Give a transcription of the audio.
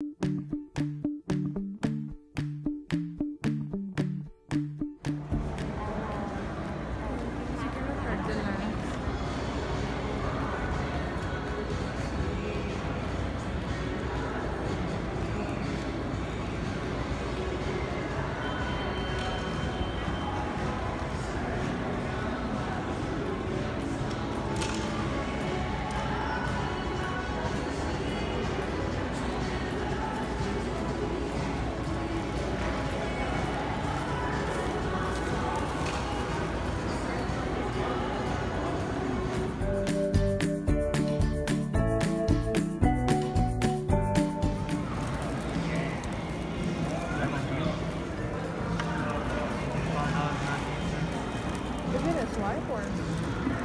you Why? life?